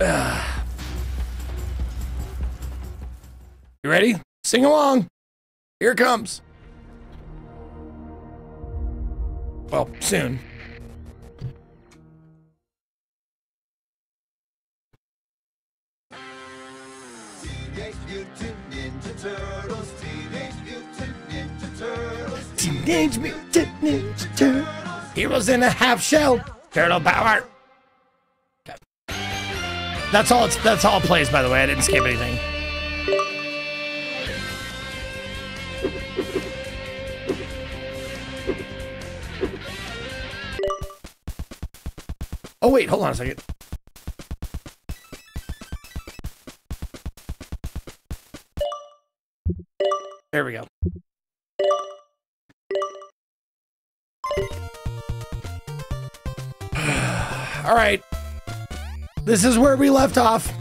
You ready? Sing along. Here it comes. Well, soon. Teenage Mutant Ninja Turtles. Teenage Mutant Ninja Turtles. Teenage Mutant Ninja Turtles. Heroes in a half shell. Turtle power. That's all. It's that's all it plays. By the way, I didn't skip anything. Oh wait, hold on a second. There we go. All right. This is where we left off.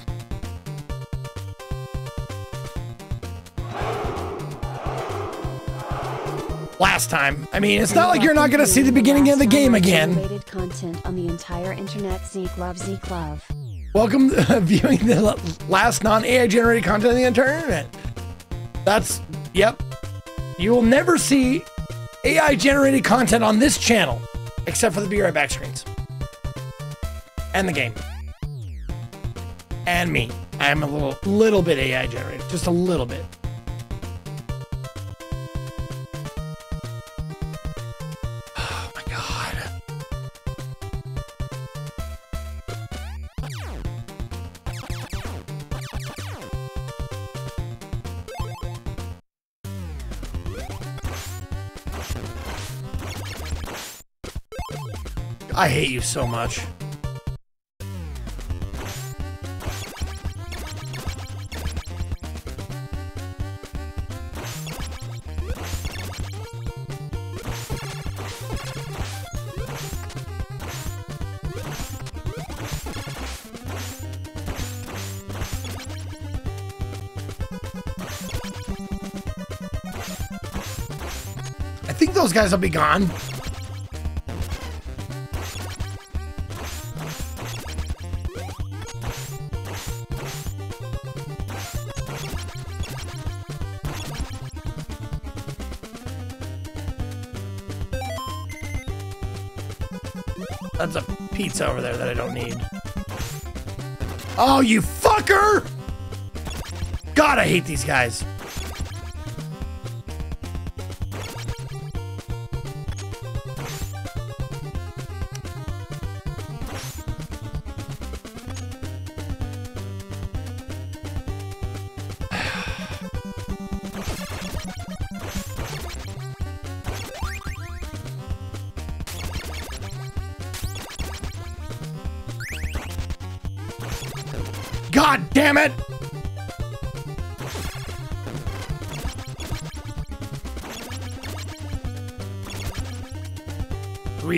Last time. I mean, it's not like you're not going to see the beginning of the game again. Rated content on the entire internet. Zeke love, Zeke love. Welcome to viewing the last non-AI generated content on the entire internet. That's, yep. You will never see AI generated content on this channel, except for the Be Right Back screens. And the game. And me. I'm a little, little bit AI generated, just a little bit. Oh my god. I hate you so much. Those guys will be gone. That's a pizza over there that I don't need. Oh, you fucker! God, I hate these guys.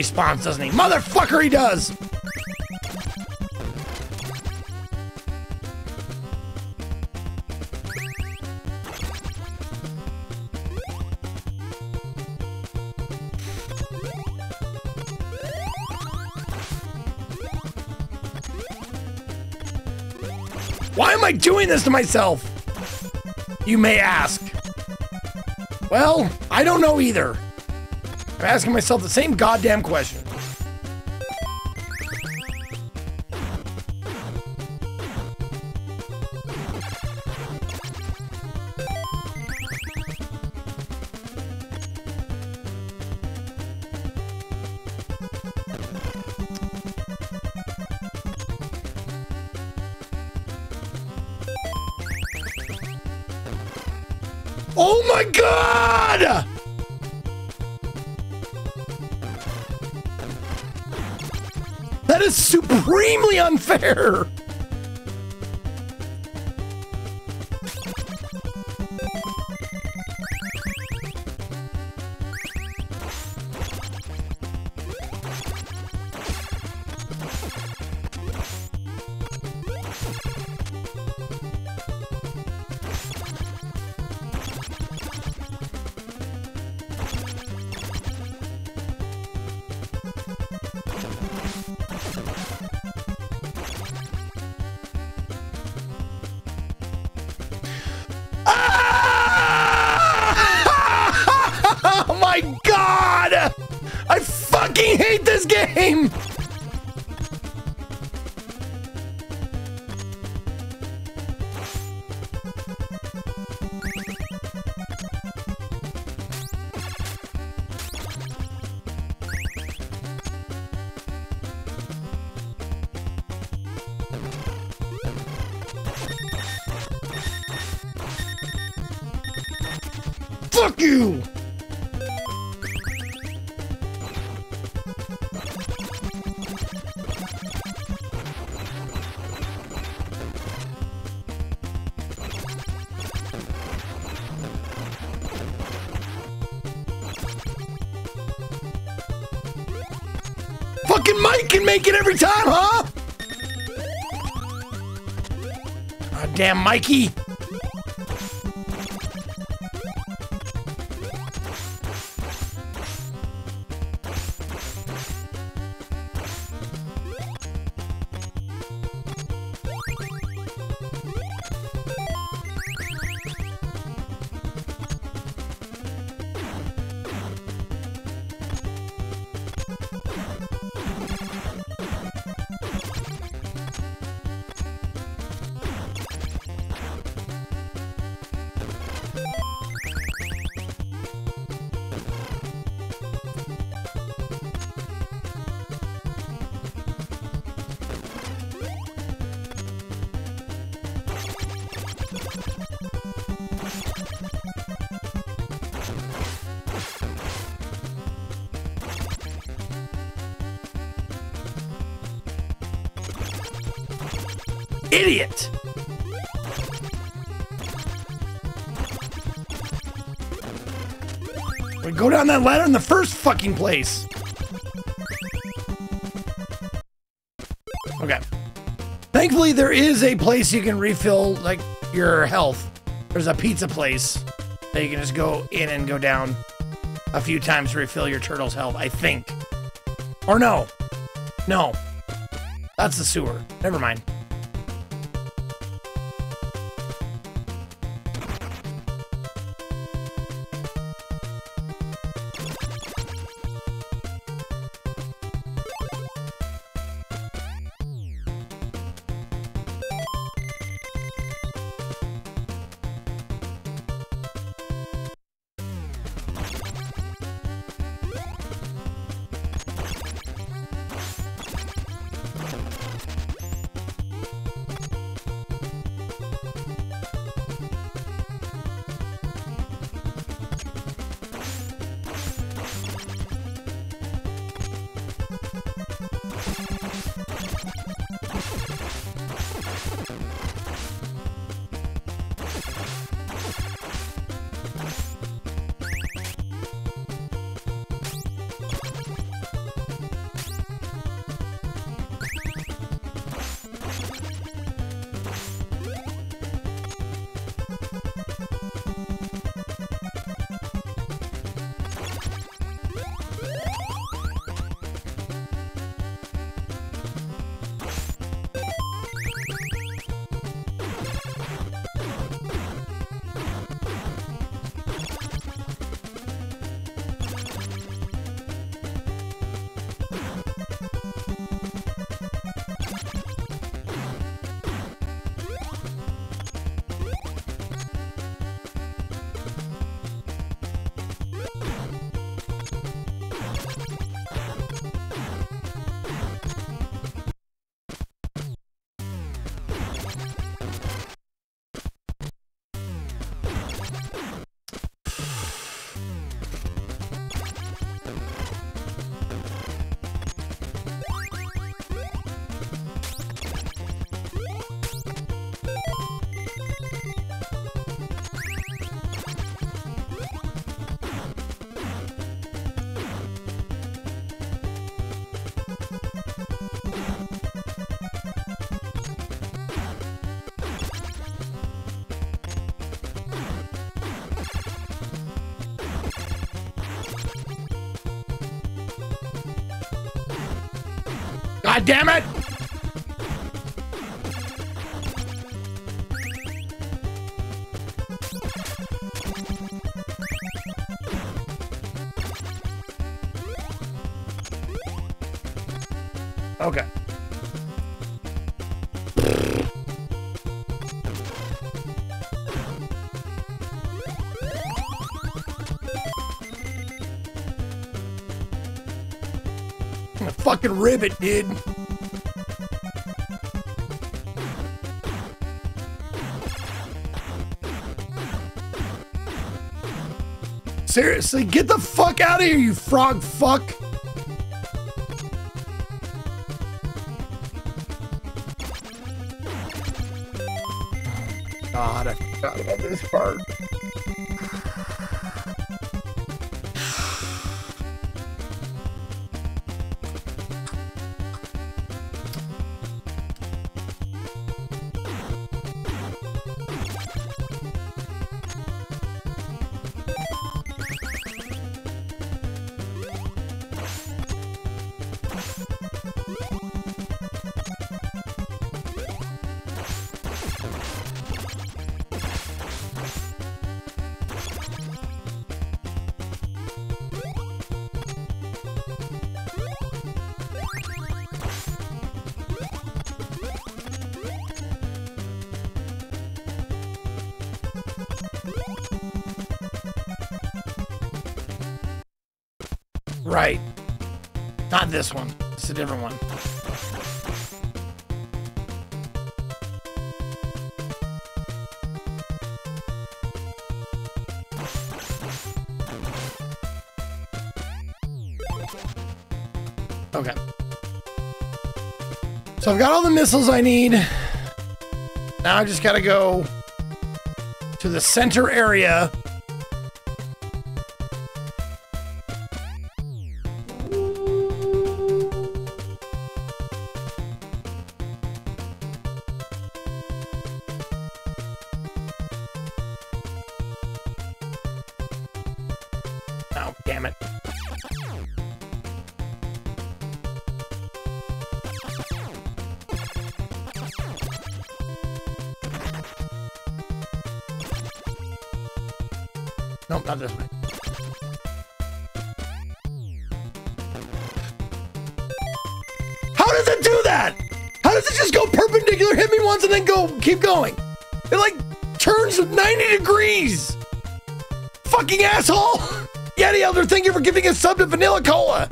Respawns, doesn't he? Motherfucker, he does! Why am I doing this to myself? You may ask. Well, I don't know either. Asking myself the same goddamn question. fair. Oh my god! I fucking hate this game! Fuck you! Make it every time, huh? God damn, Mikey. Down that ladder in the first fucking place. Okay. Thankfully, there is a place you can refill like your health. There's a pizza place that you can just go in and go down a few times to refill your turtle's health. I think. Or no, no, that's the sewer. Never mind. God damn it! A fucking ribbit, dude. Seriously, get the fuck out of here, you frog fuck. God, I forgot about this part. So I've got all the missiles I need. Now I just gotta go to the center area. Keep going? It like turns 90 degrees. Fucking asshole! Yeti Elder, thank you for giving a sub to Vanilla Cola.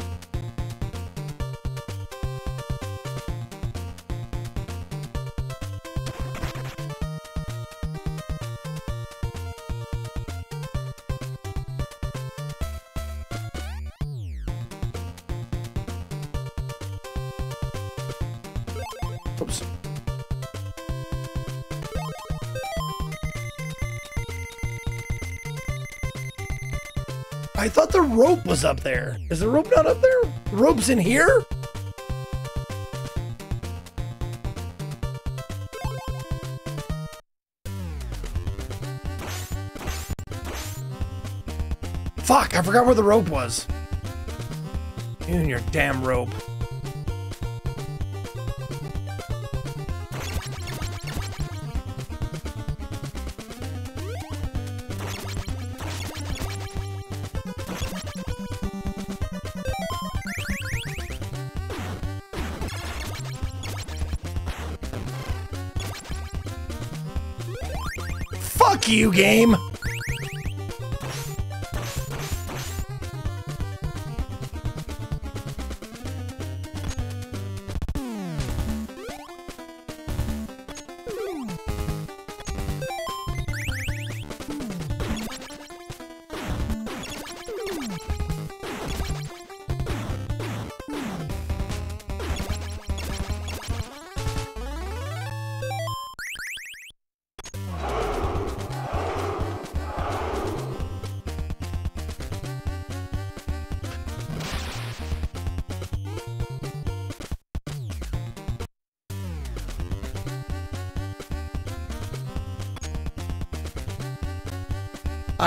Rope was up there. Is the rope not up there? The rope's in here? Fuck, I forgot where the rope was. You and your damn rope. Game!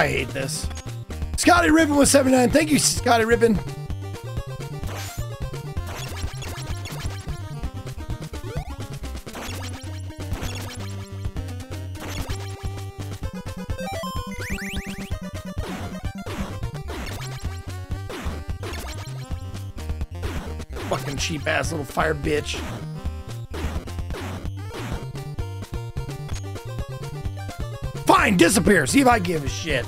I hate this. Scotty Ribbon with 79. Thank you, Scotty Ribbon. Fucking cheap ass little fire bitch. Fine, disappear. See if I give a shit.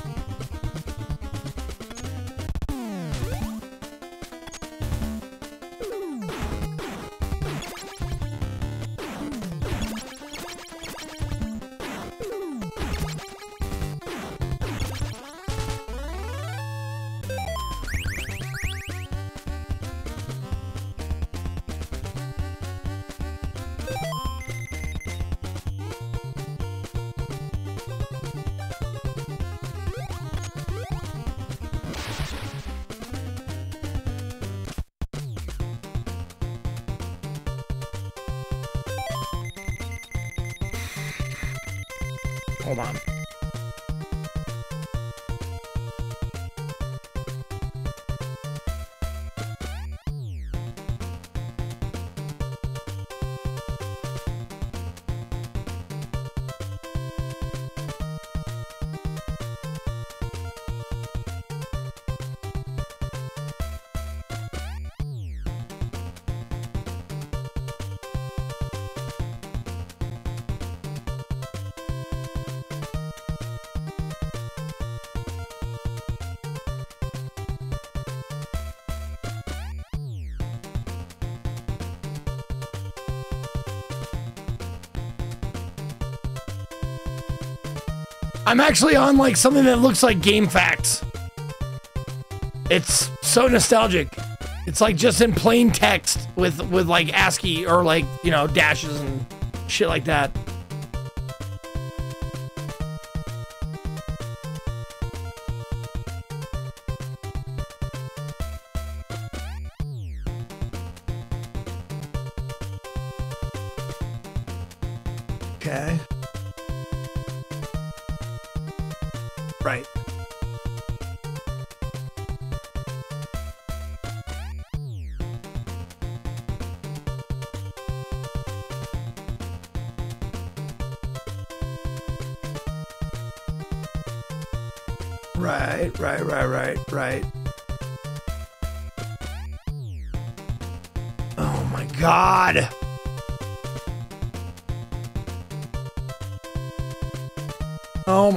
Hold on. I'm actually on like something that looks like GameFAQs. It's so nostalgic. It's like just in plain text with with like ASCII or like you know dashes and shit like that.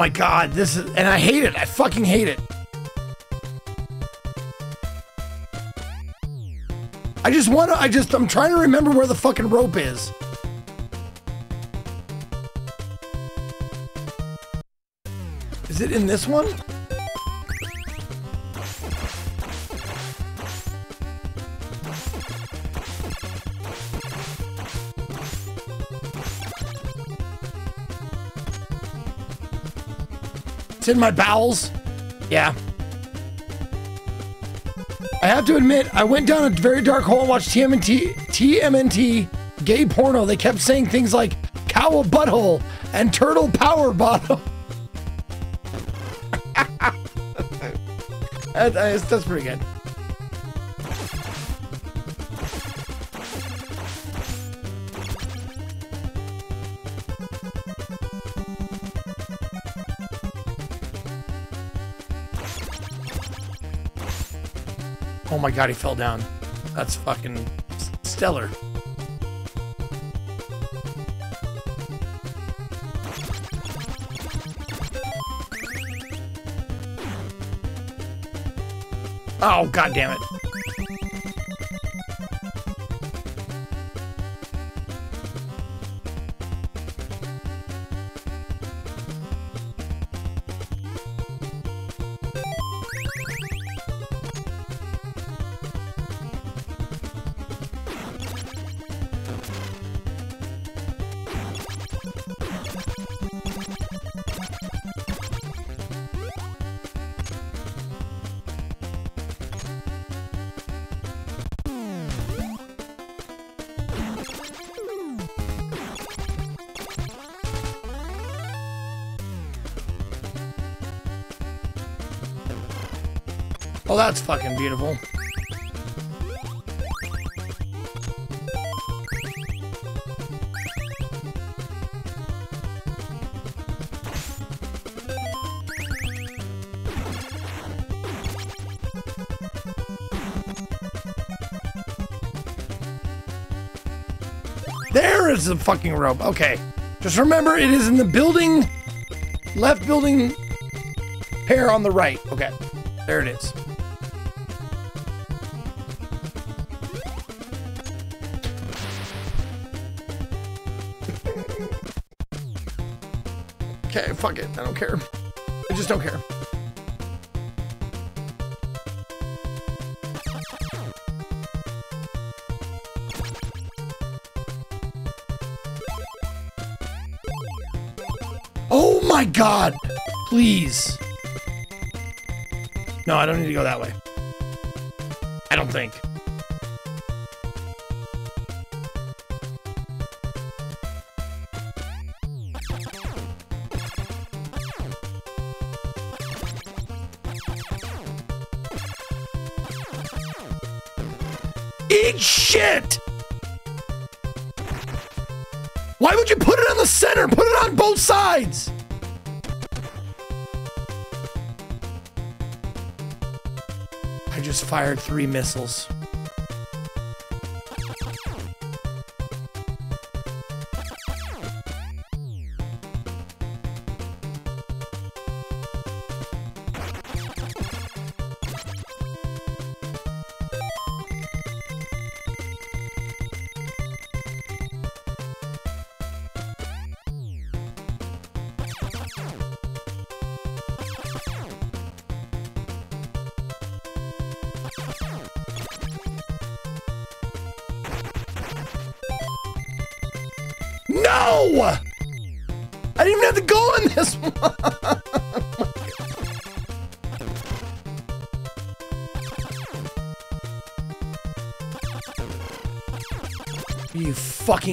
My god, this is and I hate it. I fucking hate it. I just want to I just I'm trying to remember where the fucking rope is. Is it in this one? It's in my bowels. Yeah. I have to admit, I went down a very dark hole and watched TMNT, TMNT gay porno. They kept saying things like cow butthole and turtle power bottle. that, that's, that's pretty good. My god, he fell down. That's fucking stellar. Oh god damn it. That's fucking beautiful. There is the fucking rope. Okay. Just remember, it is in the building, left building pair on the right. Okay. There it is. Fuck it. I don't care. I just don't care. Oh my god! Please. No, I don't need to go that way. I don't think. On both sides! I just fired three missiles.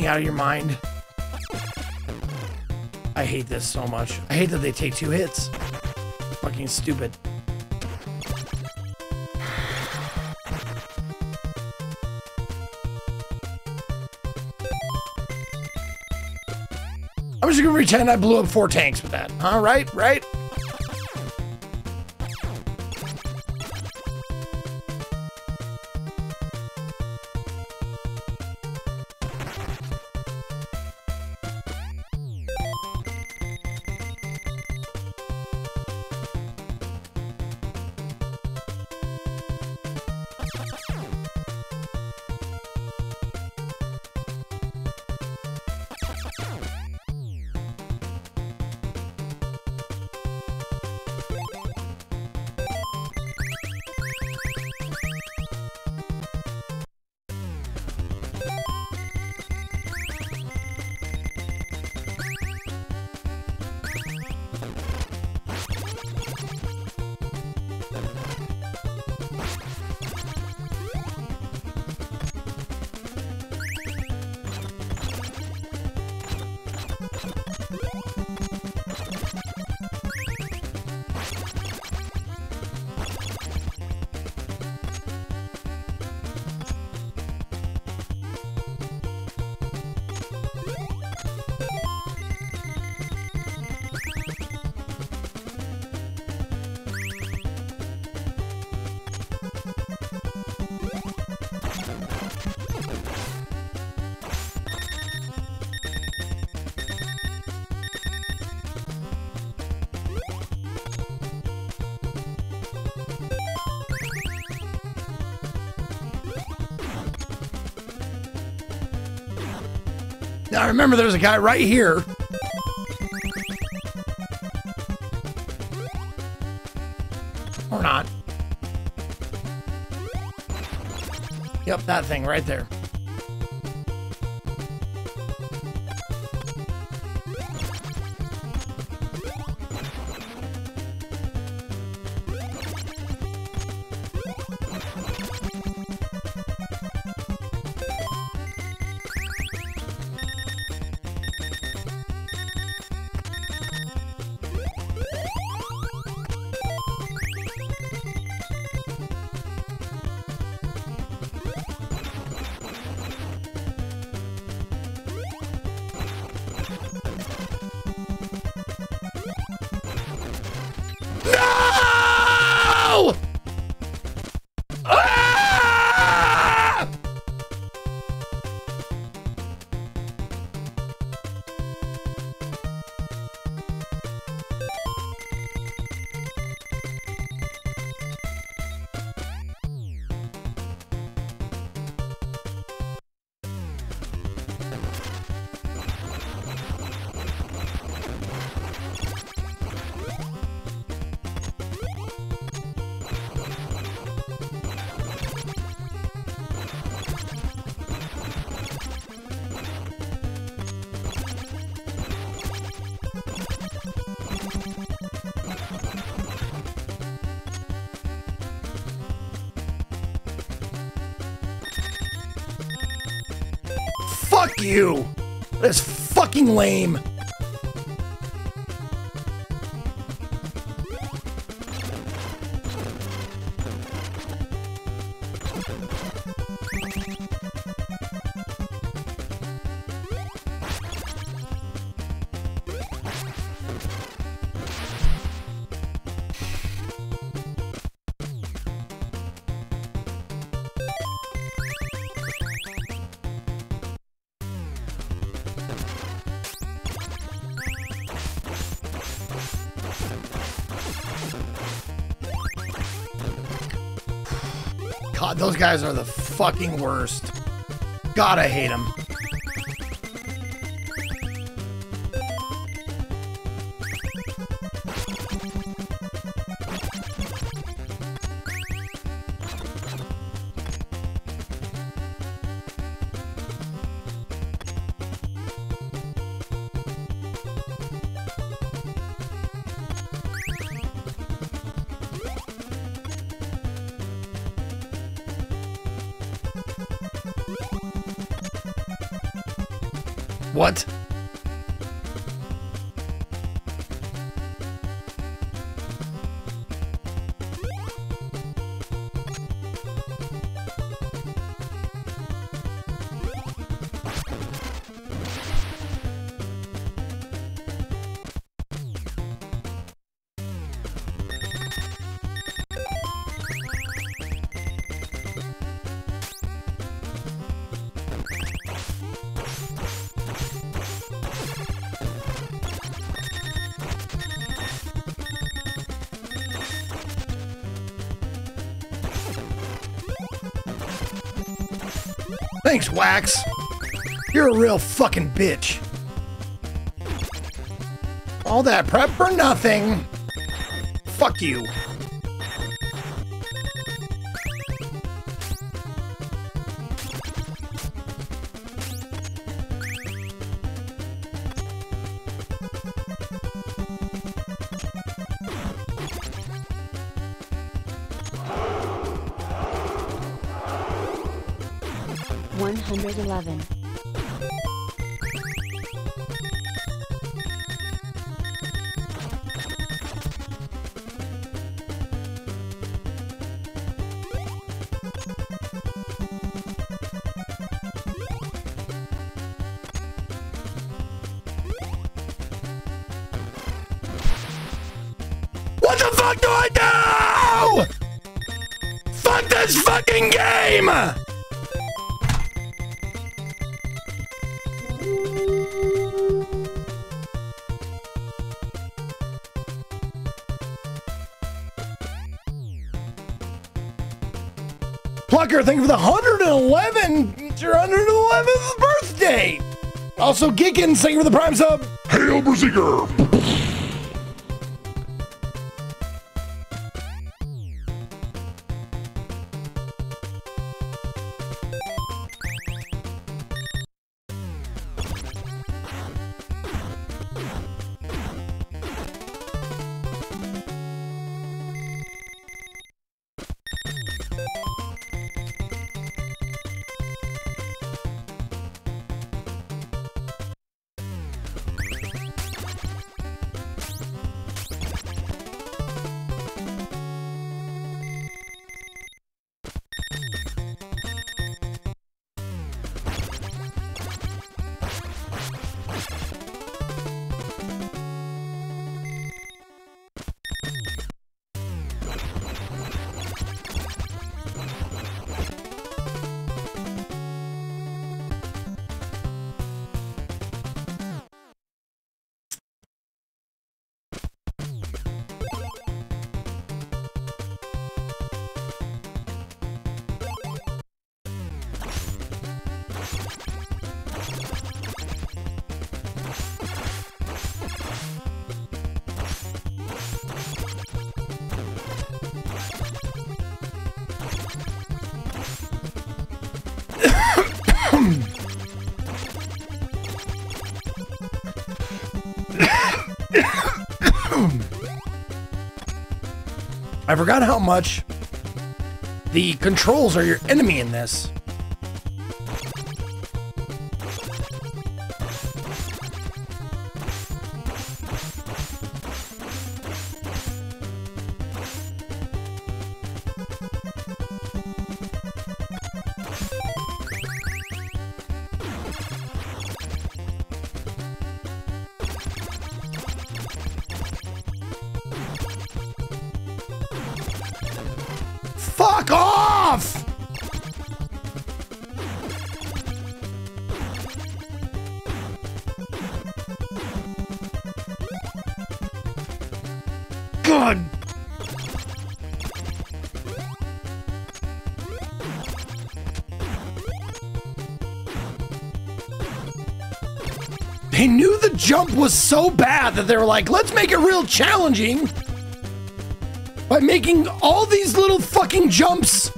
Out of your mind? I hate this so much. I hate that they take two hits. Fucking stupid. I'm just gonna pretend I blew up four tanks with that. Huh? Right? Right? Now remember, there's a guy right here. Or not. Yep, that thing right there. Fuck you! That is fucking lame. Guys are the fucking worst. I hate them. Thanks, Wax. You're a real fucking bitch. All that prep for nothing. Fuck you. One hundred eleven. What the fuck do I do? Fuck this fucking game! It's your 111th birthday! Also, Geekins, thank you for the prime sub! Hail Berserker! I forgot how much the controls are your enemy in this. They knew the jump was so bad that they were like, let's make it real challenging by making all these little fucking jumps.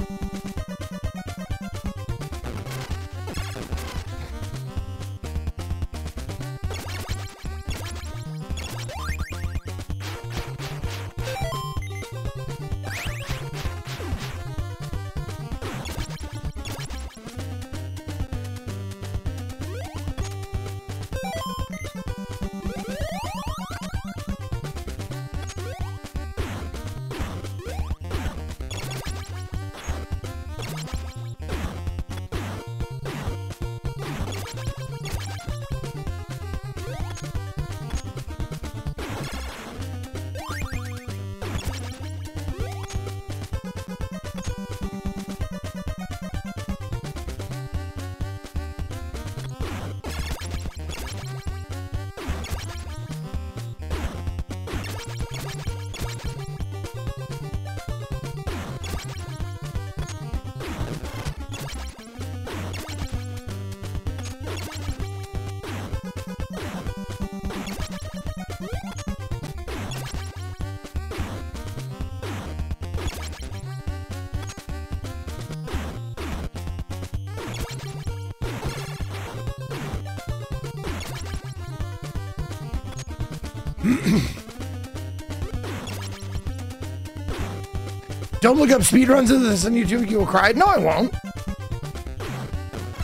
Don't look up speedruns of this on YouTube. You will cry. No, I won't.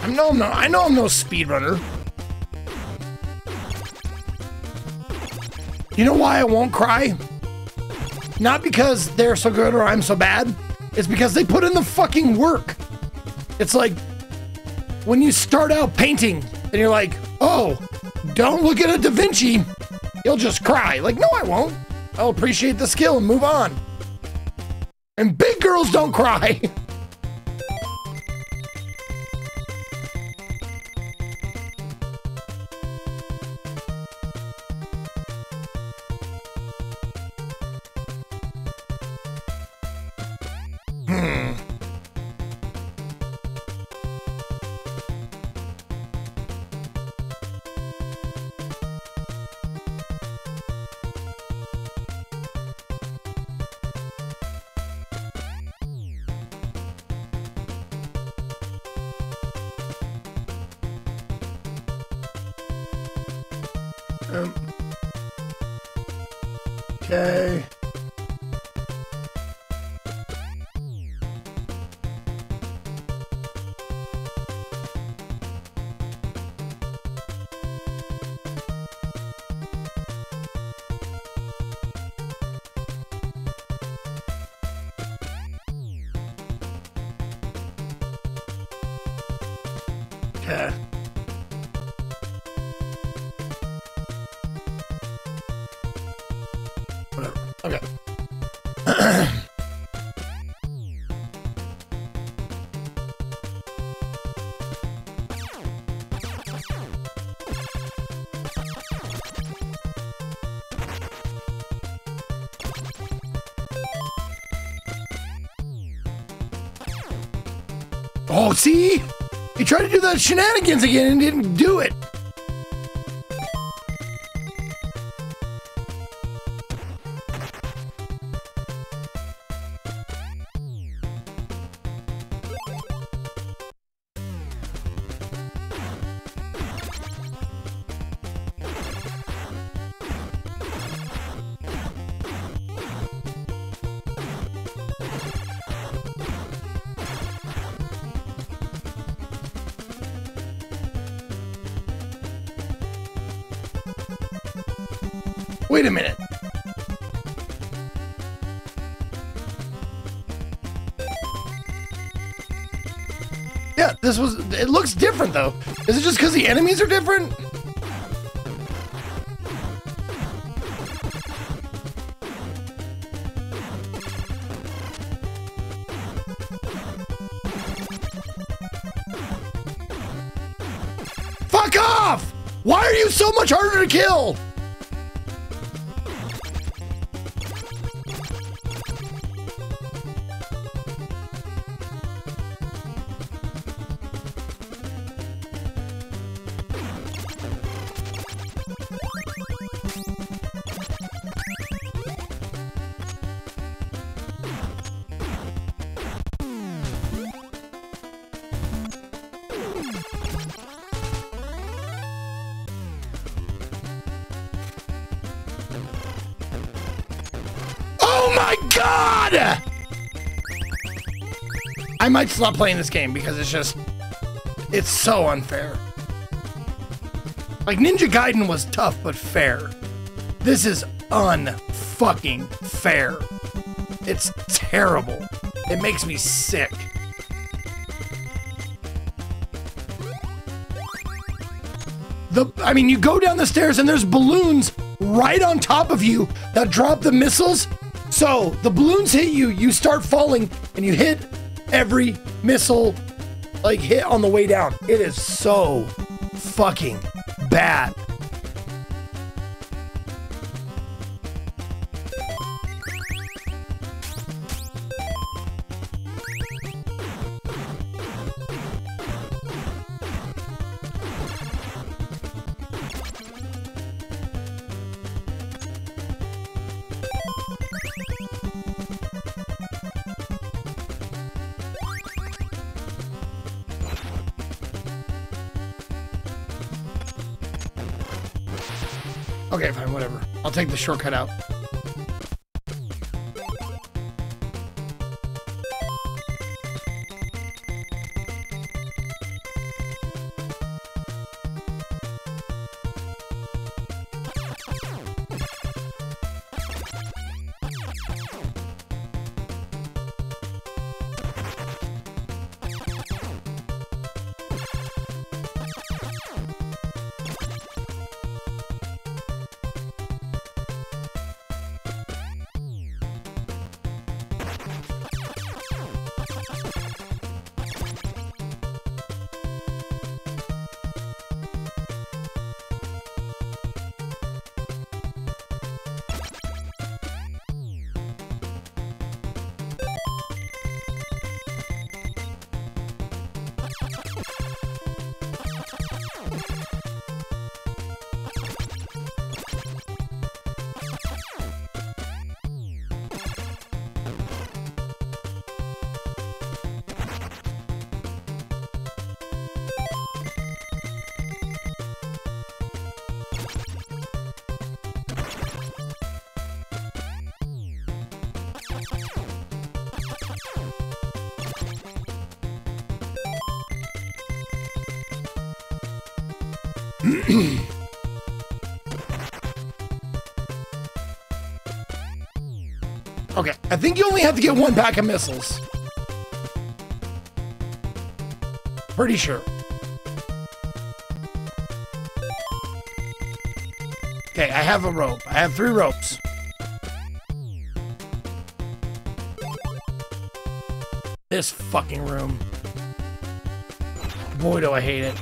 I'm no, I'm no. I know I'm no speedrunner. You know why I won't cry? Not because they're so good or I'm so bad. It's because they put in the fucking work. It's like when you start out painting and you're like, oh, don't look at a Da Vinci. You'll just cry. Like, no, I won't. I'll appreciate the skill and move on. And big girls don't cry. tried to do that shenanigans again and didn't do it. Yeah, this was. It looks different though. Is it just because the enemies are different? Fuck off! Why are you so much harder to kill? Might stop playing this game because it's just it's so unfair. Like Ninja Gaiden was tough but fair. This is unfucking fair. It's terrible. It makes me sick. The I mean you go down the stairs and there's balloons right on top of you that drop the missiles. So the balloons hit you, you start falling, and you hit every missile like hit on the way down. It is so fucking bad. Take the shortcut out. Okay, I think you only have to get one pack of missiles. Pretty sure. Okay, I have a rope. I have three ropes. This fucking room. Boy, do I hate it.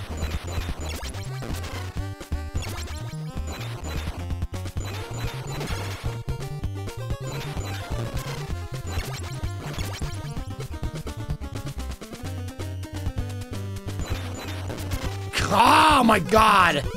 My god!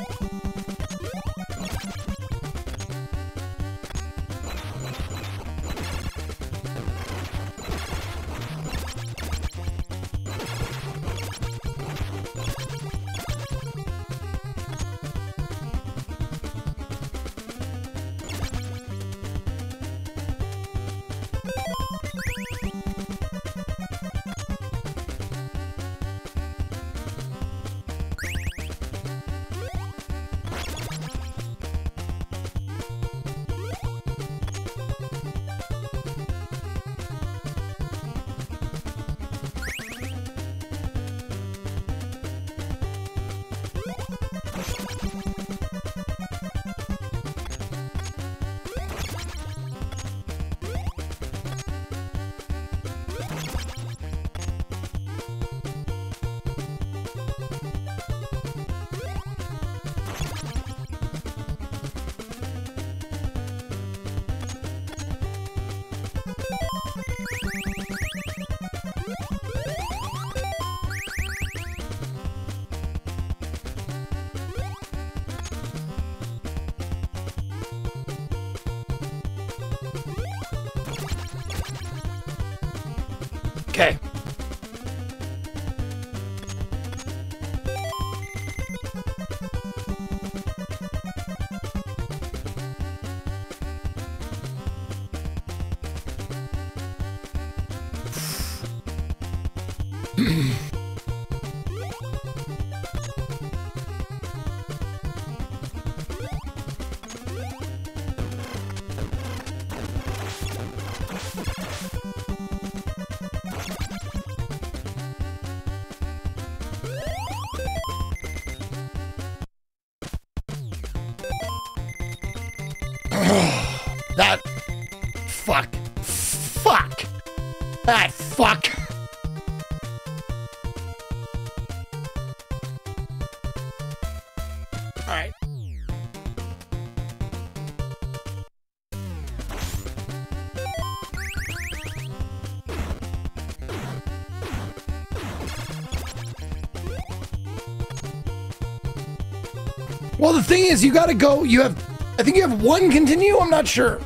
Thing is, you gotta go. You have, I think you have one continue. I'm not sure,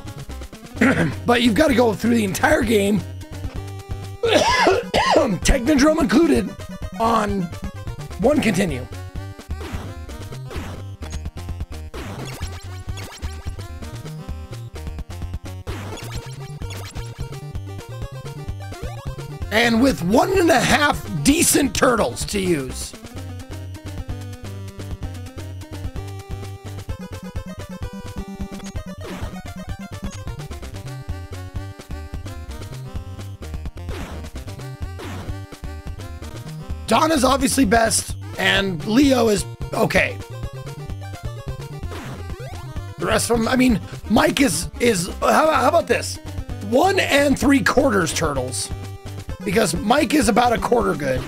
but you've got to go through the entire game, Technodrome included, on one continue. And with one and a half decent turtles to use. Donna's obviously best, and Leo is okay. The rest of them, I mean, Mike is is how, how about this? One and three quarters turtles, because Mike is about a quarter good.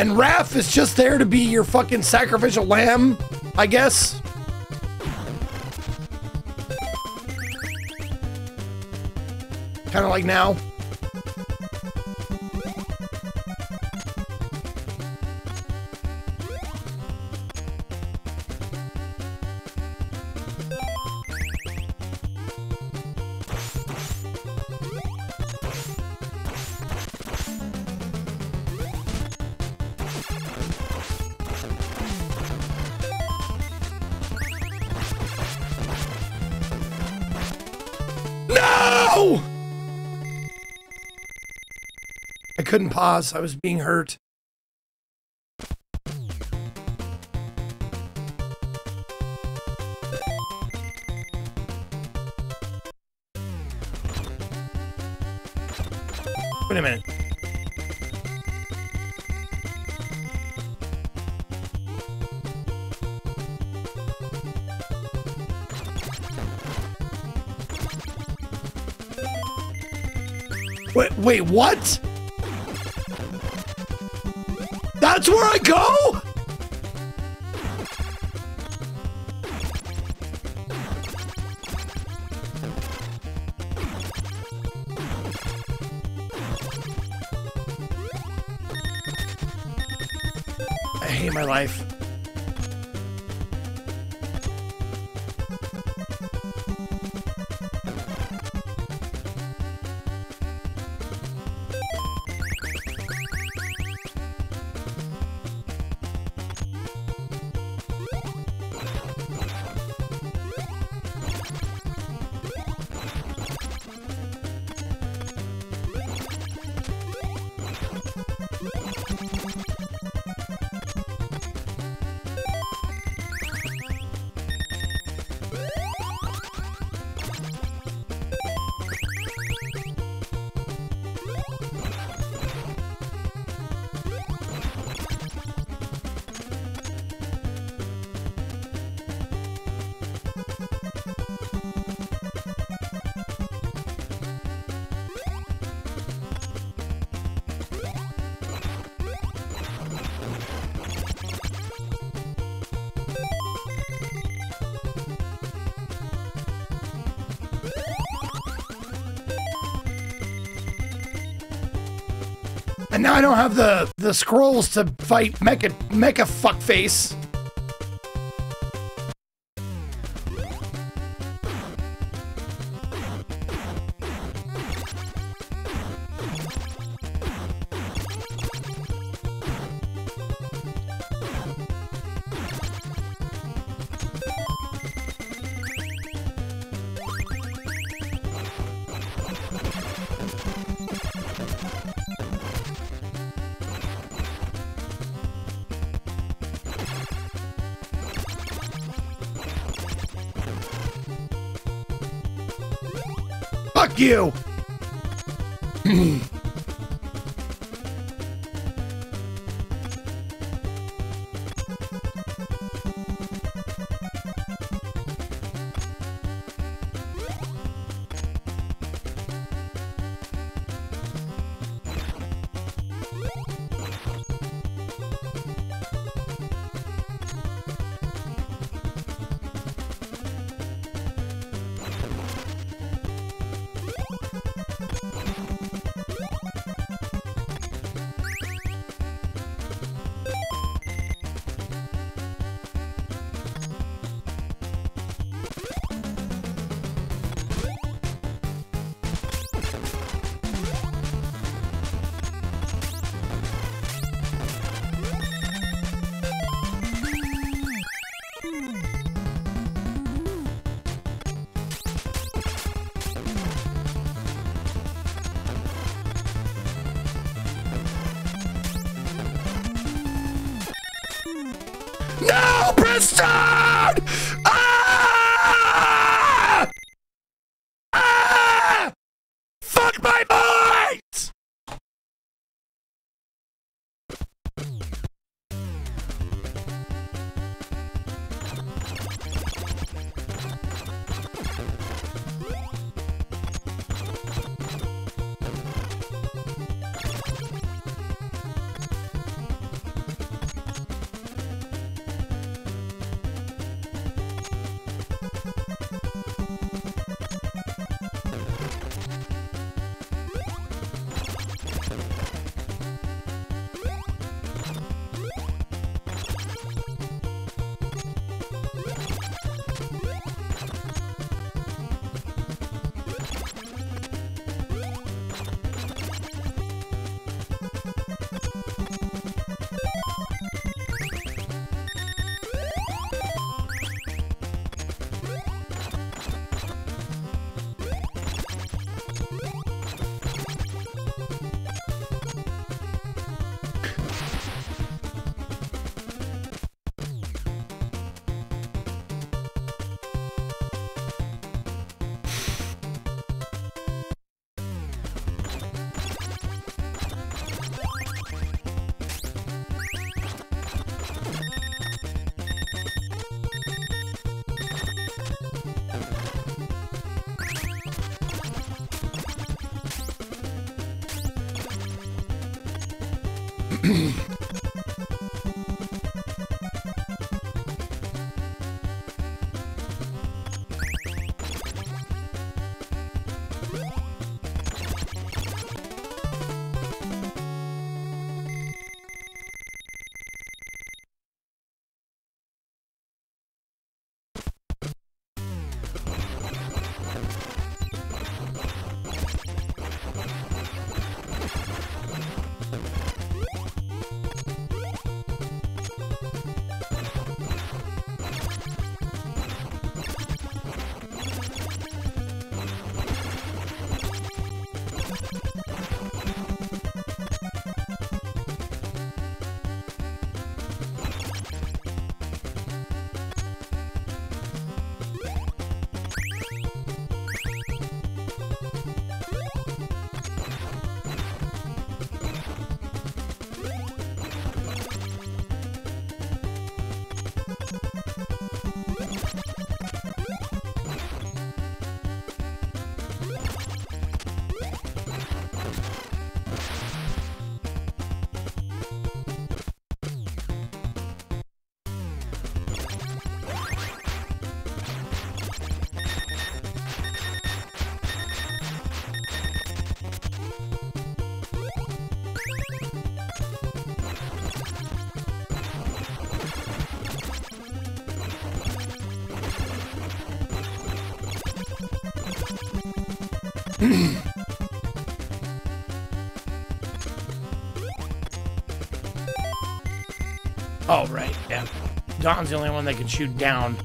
And Raph is just there to be your fucking sacrificial lamb, I guess. Like now. Couldn't pause. I was being hurt. Wait a minute. Wait, wait, what? That's where I go? And now I don't have the the scrolls to fight Mecha Mecha Fuckface. You! Oh, right, yeah. Don's the only one that can shoot down.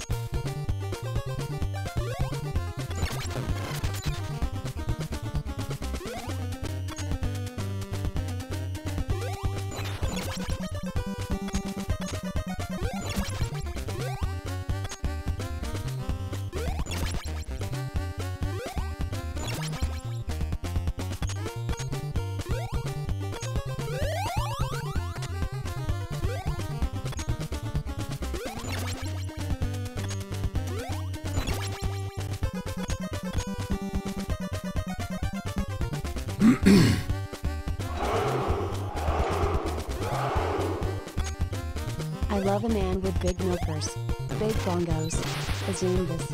Assume this.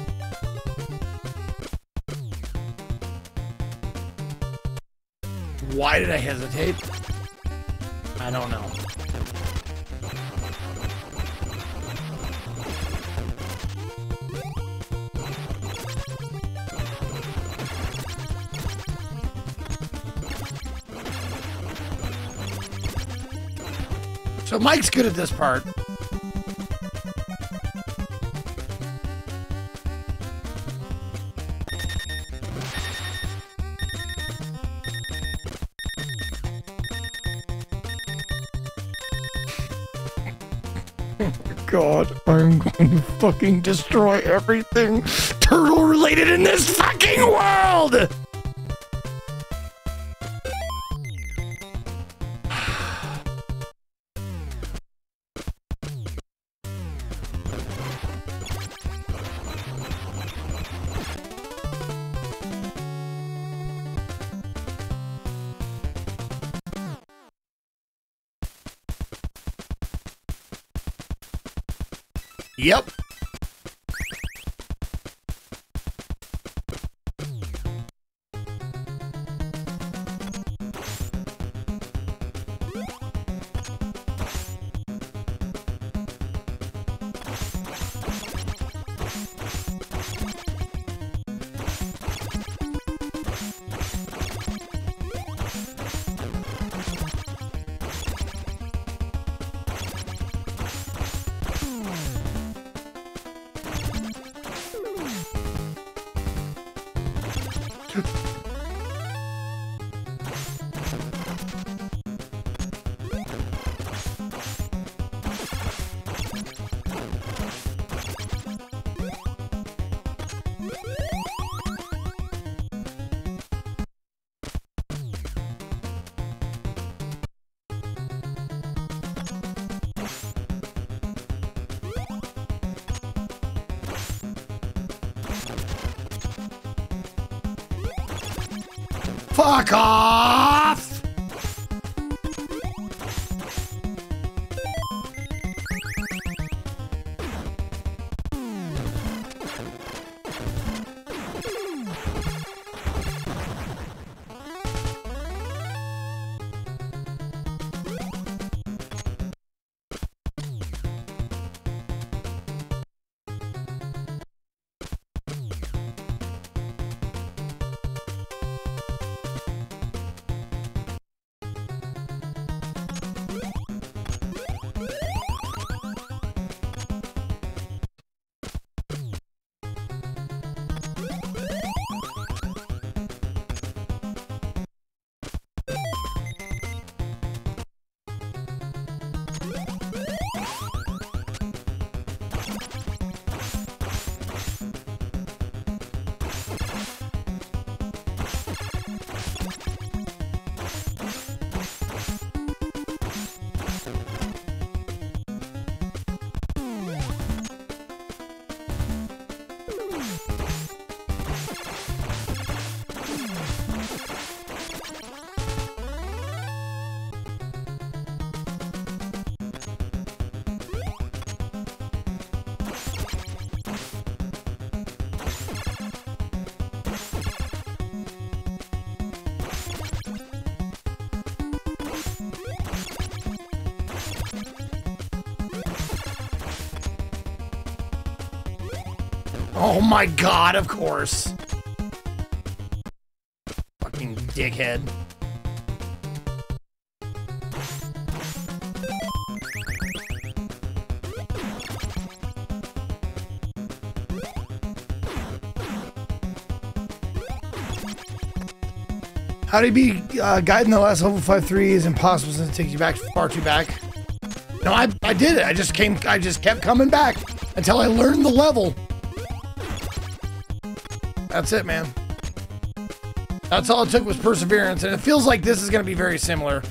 Why did I hesitate? I don't know. So Mike's good at this part. Fucking destroy everything turtle related in this fucking world! フフフ。Fuck off! Oh my god, of course. Fucking dickhead. How to be uh, guiding the last level 5-3 is impossible since it takes you back far too back. No, I, I did it. I just came, I just kept coming back until I learned the level. That's it, man. That's all it took was perseverance, and it feels like this is going to be very similar.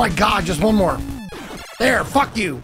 My god, just one more. There, fuck you.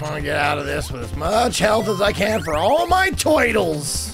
I just want to get out of this with as much health as I can for all my toidles.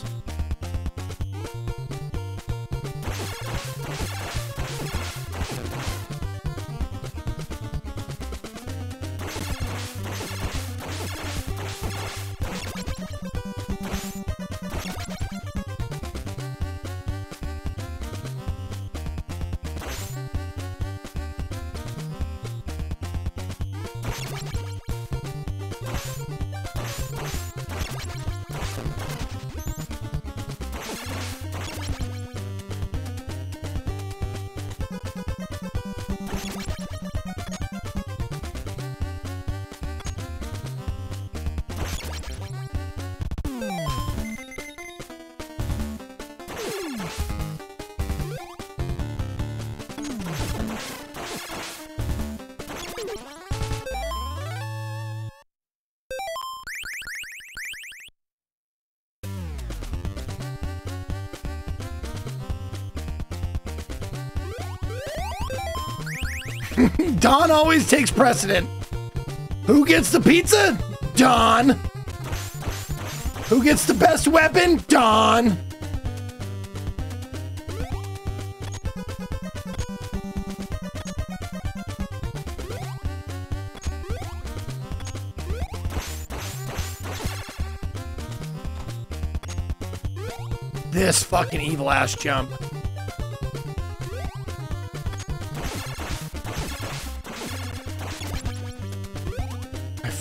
Always takes precedent. Who gets the pizza? Don. Who gets the best weapon? Don. This fucking evil ass jump.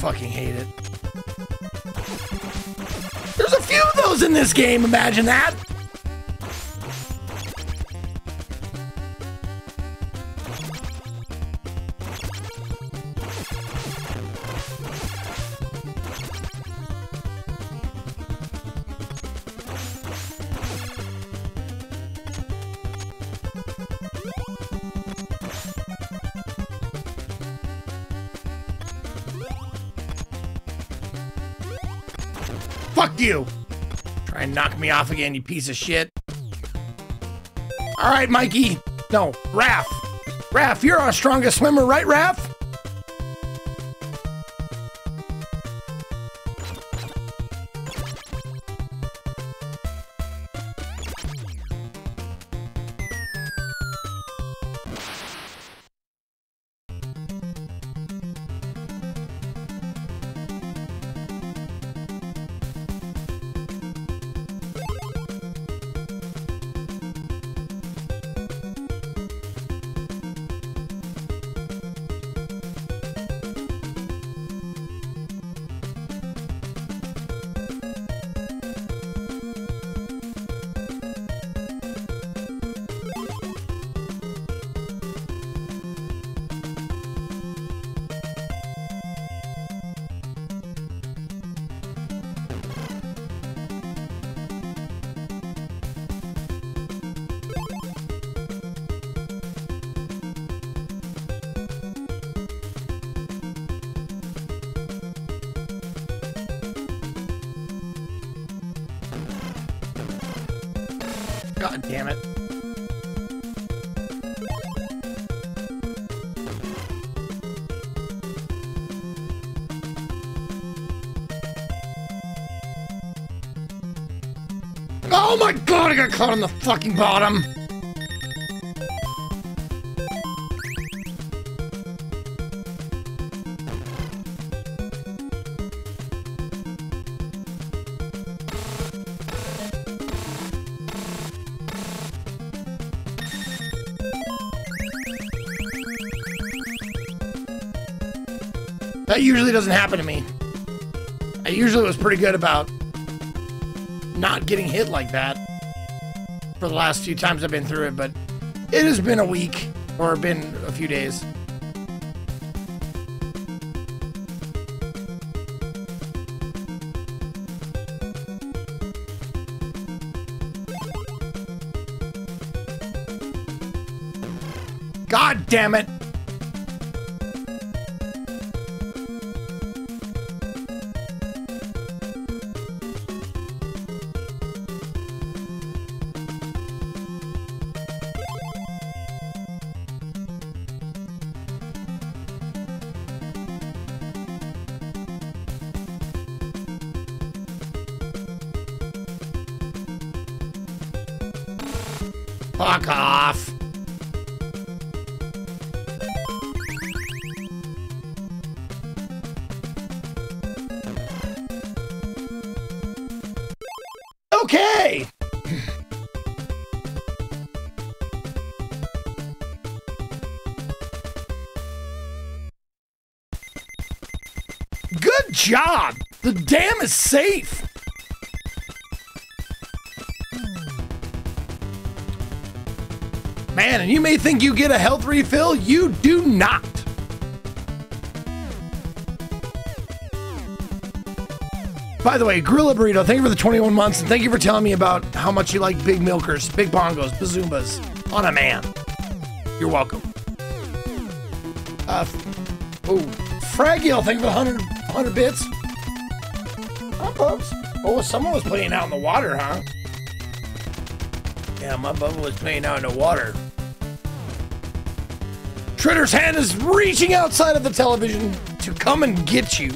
Fucking hate it. There's a few of those in this game, imagine that! Off again, you piece of shit. Alright, Mikey. No, Raph. Raph, you're our strongest swimmer, right, Raph? Caught on the fucking bottom. That usually doesn't happen to me. I usually was pretty good about not getting hit like that for the last few times I've been through it, but it has been a week or been a few days. God damn it! Is safe. Man, and you may think you get a health refill, you do not. By the way, Gorilla Burrito, thank you for the 21 months, and thank you for telling me about how much you like big milkers, big bongos, bazoombas on a man. You're welcome. Uh, oh, Fragile, thank you for the 100, 100 bits. Oh, someone was playing out in the water, huh? Yeah, my bubble was playing out in the water. Tritter's hand is reaching outside of the television to come and get you.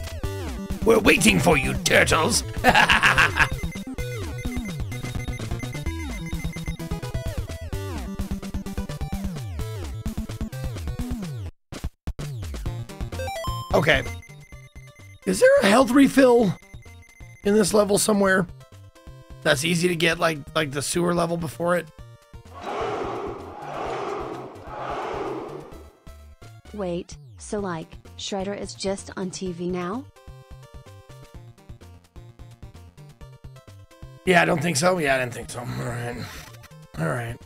We're waiting for you, turtles. okay. Is there a health refill in this level somewhere? That's easy to get like like the sewer level before it. Wait, so like, Shredder is just on TV now? Yeah, I don't think so. Yeah, I didn't think so. All right. All right.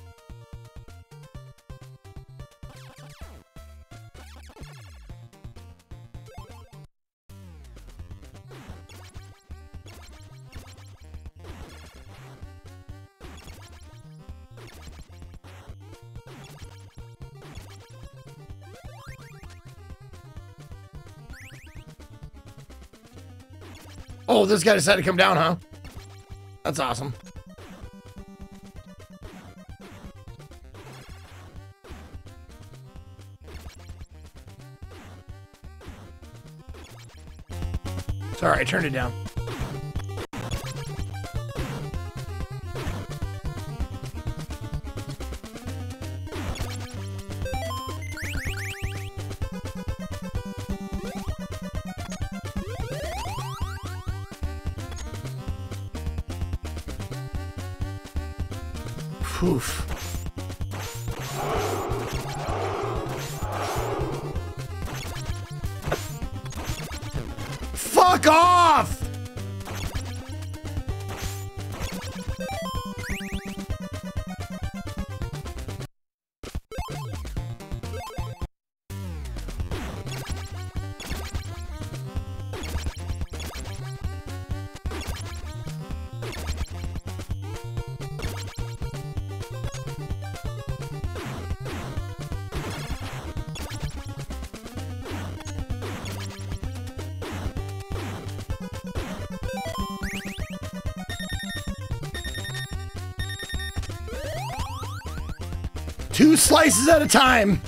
This guy decided to come down, huh? That's awesome. Sorry, I turned it down. Slices at a time.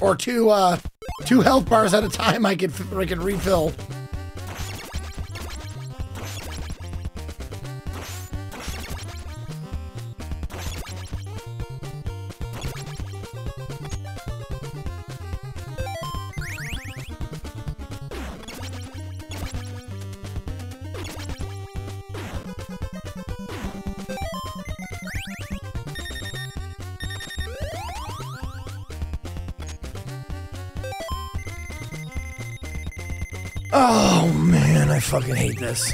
Or two, uh, two health bars at a time I could, I could refill. Oh man, I fucking hate this.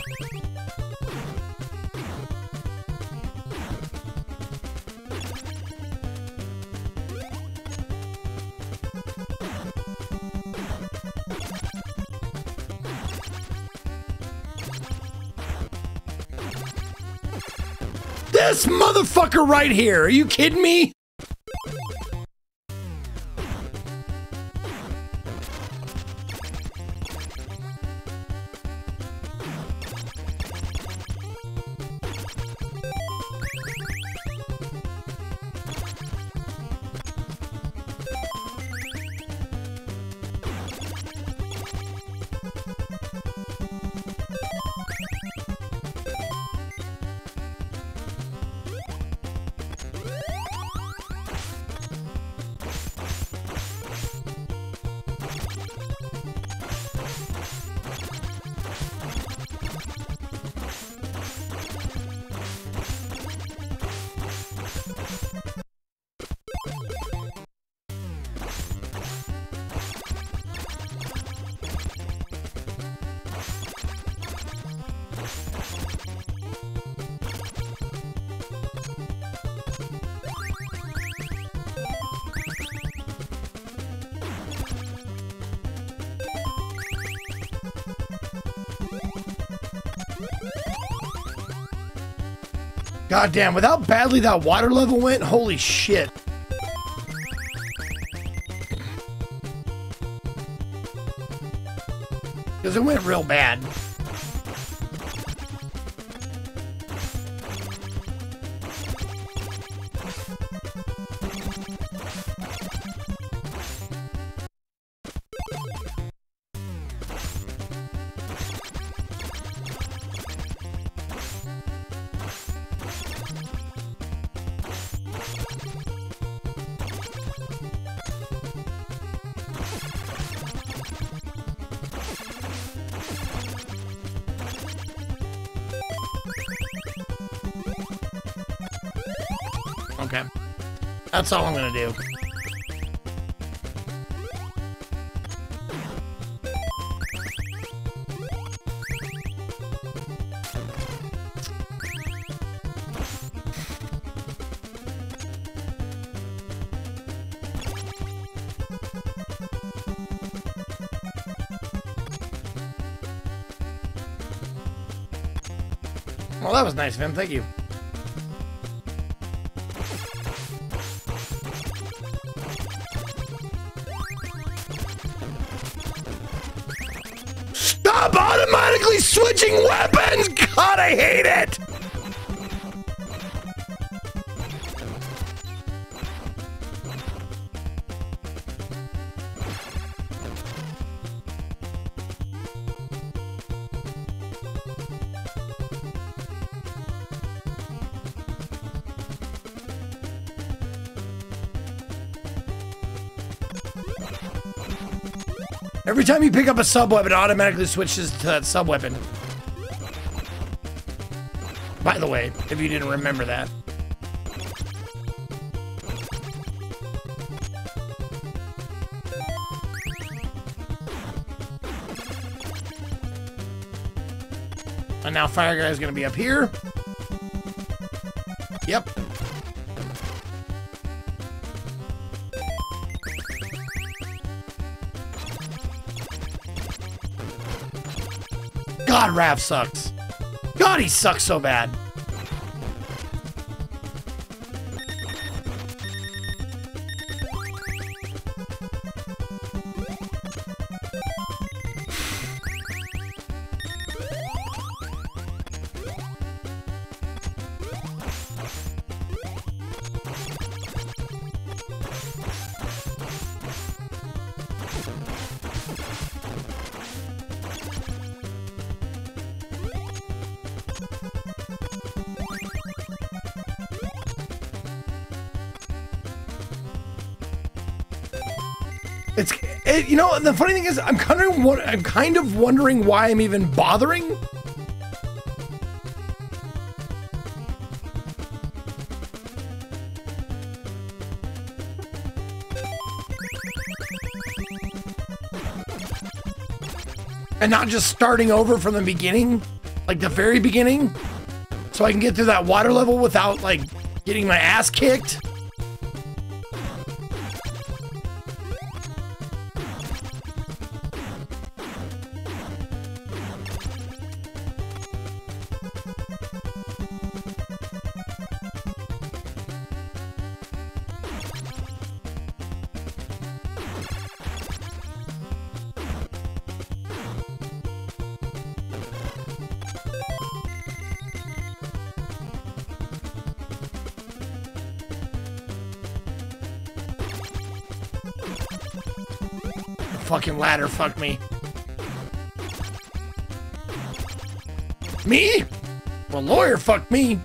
This motherfucker right here. Are you kidding me? God damn, with how badly that water level went, holy shit. Because it went real bad. That's all I'm gonna do. Well, that was nice of. Thank you. Switching weapons! God, I hate it! Every time you pick up a sub weapon, it automatically switches to that sub weapon. By the way, if you didn't remember that. And now Fire Guy is going to be up here. God, Raph sucks. God, he sucks so bad. The funny thing is I'm kind of I'm kind of wondering why I'm even bothering. And not just starting over from the beginning, like the very beginning, so I can get through that water level without like getting my ass kicked. Ladder, fuck me. Me? Well, lawyer, fuck me.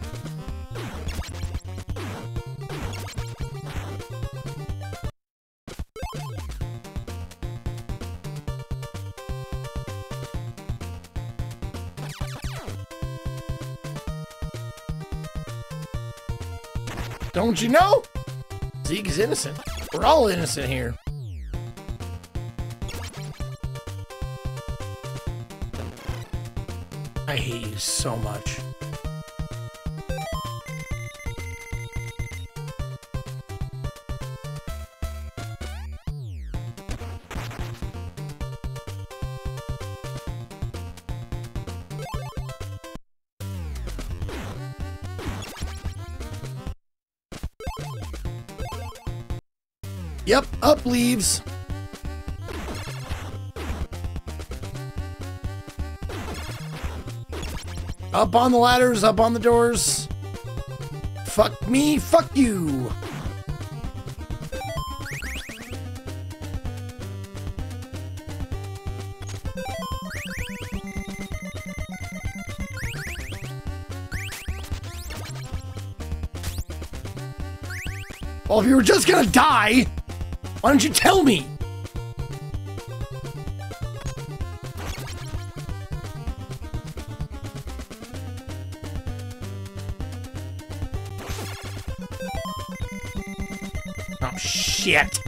Don't you know? Zeke is innocent. We're all innocent here. I hate you so much. Yep, up leaves. Up on the ladders, up on the doors. Fuck me, fuck you. Well, if you were just gonna die, why don't you tell me? Shit.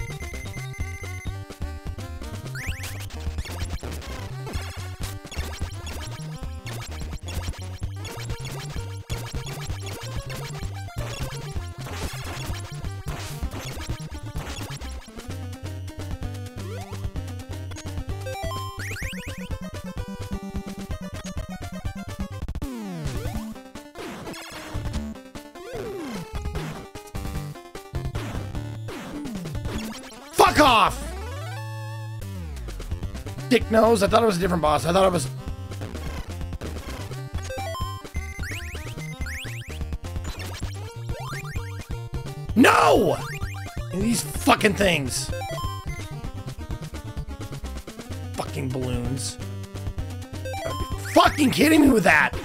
Dick nose. I thought it was a different boss. I thought it was. No! These fucking things. Fucking balloons. Fucking kidding me with that?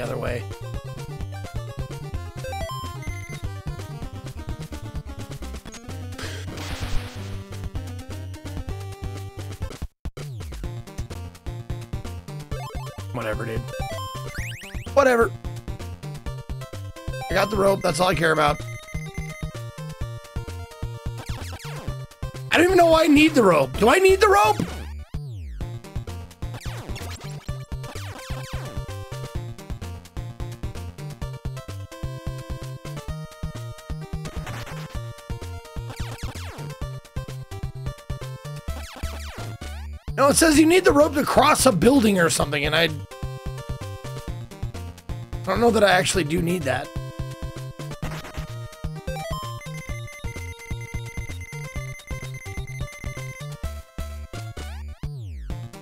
The other way. Whatever, dude. Whatever. I got the rope. That's all I care about. I don't even know why I need the rope. Do I need the rope? It says you need the rope to cross a building or something, and I... I don't know that I actually do need that.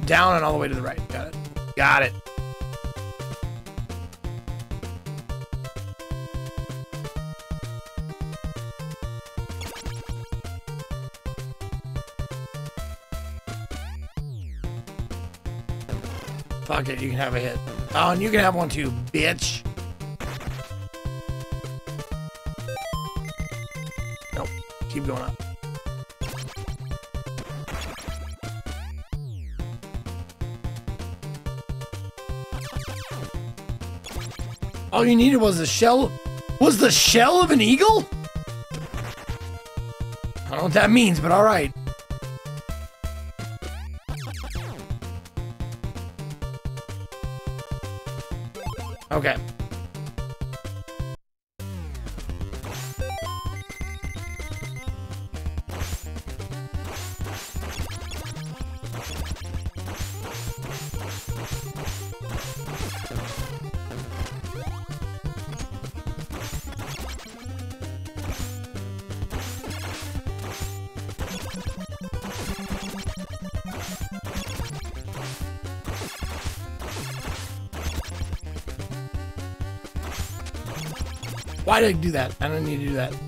Down and all the way to the right. Got it. Got it. Fuck it, you can have a hit. Oh, and you can have one too, bitch. Nope. Keep going up. All you needed was the shell. Was the shell of an eagle? I don't know what that means, but alright. Why did I do that? I don't need to do that.